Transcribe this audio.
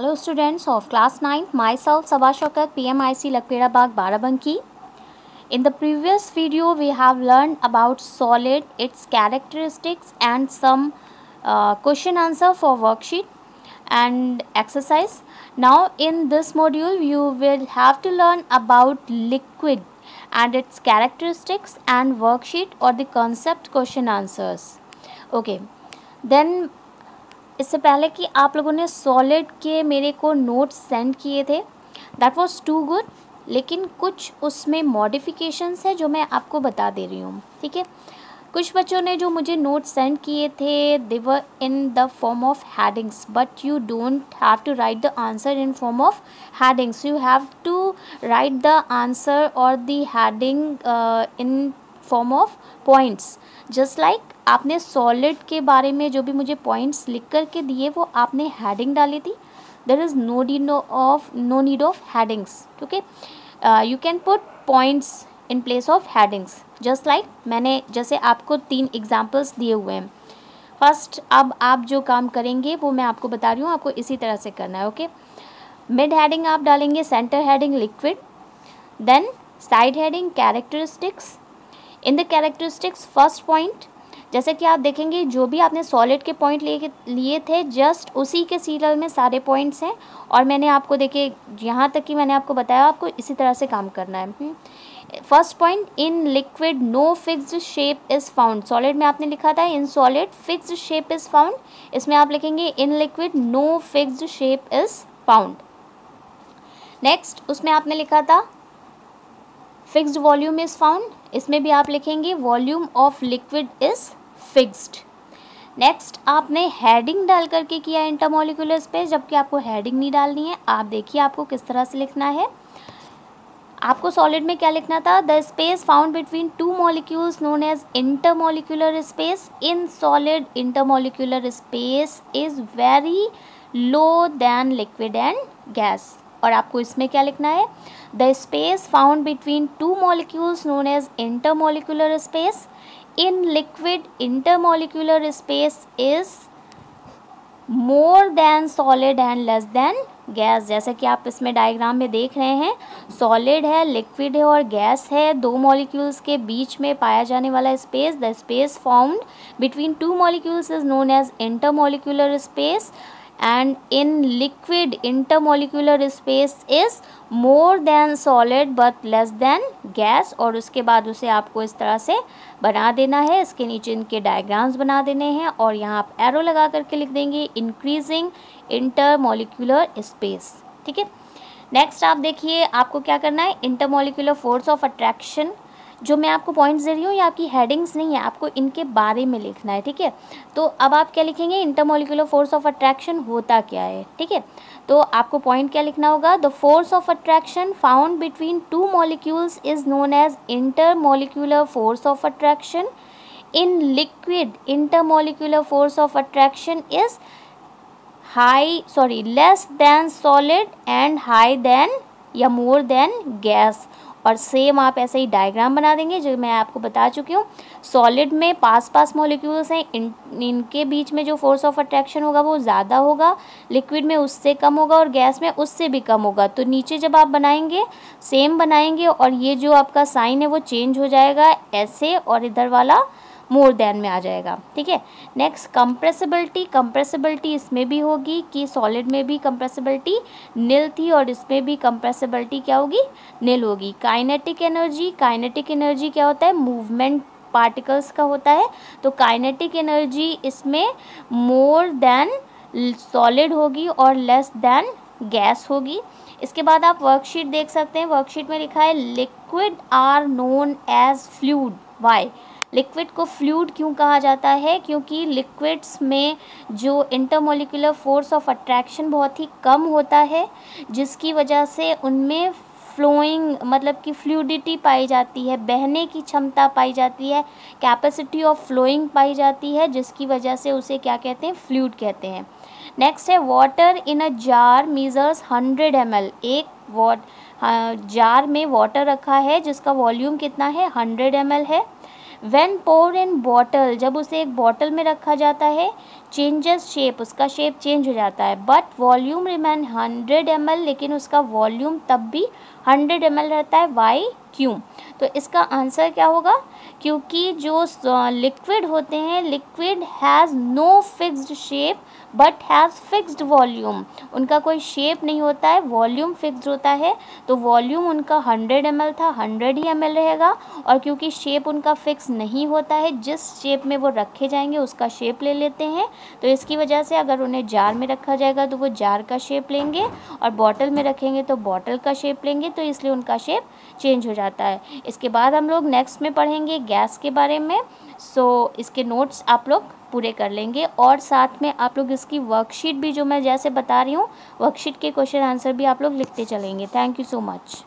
Hello students of class 9, myself Sabha Shaukat, PMIC Lakpera Bagh Barabanki. In the previous video we have learned about solid, its characteristics and some uh, question answer for worksheet and exercise. Now in this module you will have to learn about liquid and its characteristics and worksheet or the concept question answers. Okay. Then इससे पहले कि आप लोगों ने solid के मेरे को notes send किए थे दैट वॉज़ टू गुड लेकिन कुछ उसमें मॉडिफिकेशंस है जो मैं आपको बता दे रही हूँ, ठीक है? कुछ बच्चों ने जो मुझे नोट सेंड किए थे they were in the form of headings but you don't have to write the answer in form of headings you have to write the answer और the heading in form of points just like आपने solid के बारे में जो भी मुझे points लिख कर के दिए, वो आपने हेडिंग डाली थी there is no D of no need of headings okay you can put points in place of headings just like मैंने, जैसे आपको तीन एग्जाम्पल्स दिए हुए हैं। फ़र्स्ट अब आप जो काम करेंगे, वो मैं आपको बता रही हूँ, आपको इसी तरह से करना है ओके मिड हेडिंग आप डालेंगे centre heading liquid then side heading characteristics in the characteristics first point जैसे कि आप देखेंगे, जो भी आपने सॉलिड के पॉइंट लिए लिए थे जस्ट उसी के सीरियल में सारे पॉइंट्स हैं। और मैंने आपको देखिए, यहाँ तक कि मैंने आपको बताया, आपको इसी तरह से काम करना है। First point in liquid no fixed shape is found solid में आपने लिखा था in solid fixed shape is found इसमें आप लिखेंगे in liquid no fixed shape is found next उसमें आपने लिखा था फिक्स्ड वॉल्यूम इज़ फाउंड इसमें भी आप लिखेंगे volume of liquid is fixed next आपने हेडिंग डाल करके किया इंटरमोलिकुलर स्पेस जबकि आपको हेडिंग नहीं डालनी है। आप देखिए आपको किस तरह से लिखना है। आपको सॉलिड में क्या लिखना था? The space found between two molecules known as intermolecular space in solid intermolecular space is very low than liquid and gas और आपको इसमें क्या लिखना है? The space found between two molecules known as intermolecular space in liquid intermolecular space is more than solid and less than gas जैसे कि आप इसमें डायग्राम में देख रहे हैं सॉलिड है लिक्विड है और गैस है। दो मॉलिक्यूल्स के बीच में पाया जाने वाला space the space found between two molecules is known as intermolecular space and in liquid intermolecular space is more than solid but less than gas और उसके बाद उसे आपको इस तरह से बना देना है। इसके नीचे इनके डायग्राम्स बना देने हैं और यहाँ आप एरो लगा करके लिख देंगे इंक्रीजिंग इंटरमोलिकुलर स्पेस ठीक है? नेक्स्ट आप देखिए, आपको क्या करना है? इंटरमोलिकुलर फोर्स ऑफ़ अट्रैक्शन जो मैं आपको पॉइंट्स दे रही हूँ, ये आपकी हेडिंग्स नहीं है, आपको इनके बारे में लिखना है, ठीक है? तो अब आप क्या लिखेंगे? इंटरमोलिकुलर फोर्स ऑफ़ अट्रैक्शन होता क्या है, ठीक है? तो आपको पॉइंट क्या लिखना होगा? The force of attraction found between two molecules is known as intermolecular force of attraction in liquid intermolecular force of attraction is high sorry less than solid and high than या more than gas और same आप ऐसे ही diagram बना देंगे जो मैं आपको बता चुकी हूँ। सॉलिड में पास पास मॉलिक्यूल्स हैं, इन, इनके बीच में जो फोर्स ऑफ़ अट्रैक्शन होगा वो ज़्यादा होगा लिक्विड में उससे कम होगा और गैस में उससे भी कम होगा। तो नीचे जब आप बनाएँगे सेम बनाएँगे और ये जो आपका साइन है वो चेंज हो जाएगा ऐसे और इधर वाला मोर देन में आ जाएगा, ठीक है? नेक्स्ट कंप्रेसिबिलिटी कंप्रेसिबिलिटी इसमें भी होगी कि सॉलिड में भी कंप्रेसिबिलिटी नील थी और इसमें भी कंप्रेसिबिलिटी क्या होगी? नील होगी। काइनेटिक एनर्जी काइनेटिक एनर्जी क्या होता है? मूवमेंट पार्टिकल्स का होता है। तो काइनेटिक एनर्जी इसमें मोर देन सॉलिड होगी और लेस देन गैस होगी। इसके बाद आप वर्कशीट देख सकते हैं। वर्कशीट में लिखा है liquid are known as fluid why liquid को फ्लूड क्यों कहा जाता है? क्योंकि लिक्विड्स में जो इंटरमोलिकुलर फोर्स ऑफ़ अट्रैक्शन बहुत ही कम होता है, जिसकी वजह से उनमें फ्लोइंग मतलब कि फ्लूडिटी पाई जाती है, बहने की क्षमता पाई जाती है कैपेसिटी ऑफ़ फ्लोइंग पाई जाती है, जिसकी वजह से उसे क्या कहते हैं? फ्लूड कहते हैं। नेक्स्ट है water in a jar measures hundred M एक वॉट जार में वाटर रखा है, जिसका वॉल्यूम कितना है? हंड्रेड एम है। वेन पोर इन बॉटल जब उसे एक बॉटल में रखा जाता है चेंजेस शेप उसका शेप चेंज हो जाता है। But volume remain hundred M लेकिन उसका वॉल्यूम तब भी हंड्रेड एम रहता है। वाई क्यों? तो इसका आंसर क्या होगा? क्योंकि जो लिक्विड होते हैं liquid has no fixed shape but has fixed volume उनका कोई शेप नहीं होता है वॉल्यूम फिक्स्ड होता है तो वॉल्यूम उनका हंड्रेड एम था हंड्रेड ही एम रहेगा और क्योंकि शेप उनका फिक्स नहीं होता है, जिस शेप में वो रखे जाएँगे, उसका शेप ले लेते हैं। तो इसकी वजह से अगर उन्हें जार में रखा जाएगा तो वो जार का शेप लेंगे और बॉटल में रखेंगे तो बॉटल का शेप लेंगे तो इसलिए उनका शेप चेंज हो जाता है। इसके बाद हम लोग नेक्स्ट में पढ़ेंगे गैस के बारे में। सो इसके नोट्स आप लोग पूरे कर लेंगे और साथ में आप लोग इसकी वर्कशीट भी जो मैं जैसे बता रही हूँ वर्कशीट के क्वेश्चन आंसर भी आप लोग लिखते चलेंगे। Thank you so much